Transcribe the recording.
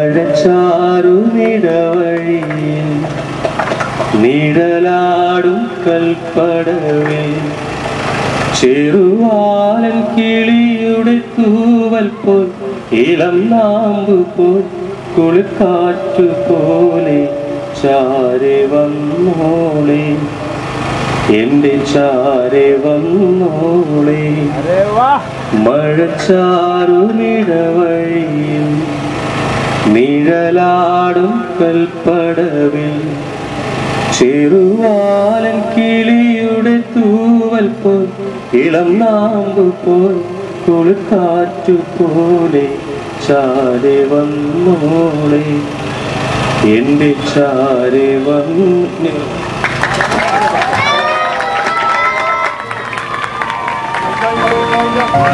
മഴച്ചാറുമിടവഴിയിൽ നിഴലാടും കൽപ്പടവിൽ. ചെറുവാലൻ കിളിയുടെ തൂവൽ പോൽ ഇളം നാമ്പു പോൽ കുളിക്കാറ്റു പോലെ ചാരെ വന്നോളെ. എന്റെ ചാരെ വന്നോളെ. മഴച്ചാറുമിടവഴിയിൽ നിഴലാടും കൽപ്പടവിൽ ചെറുവാലൻ കിളിയുടെ തൂവൽ പോൽ ഇളം നാമ്പ് പോൽ കുളിക്കാറ്റു പോലെ ചാരെ വന്നോളെ. എന്റെ ചാരെ വന്നു ആ